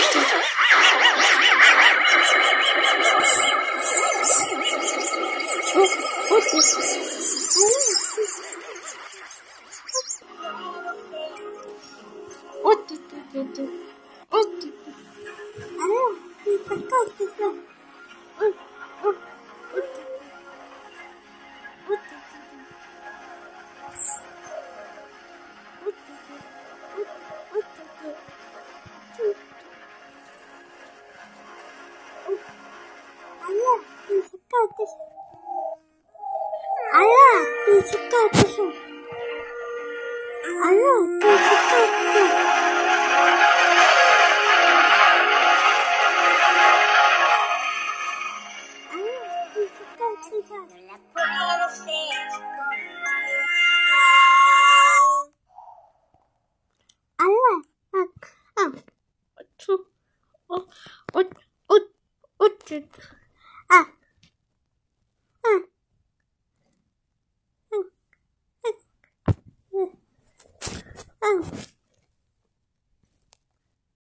тут. Вот, вот тут. Вот тут, вот тут. 是告的什？哎呀，你是告的什？哎呀，你是告的。哎呀，你是告的什？哎呀，啊啊，出，我我我我觉得，啊，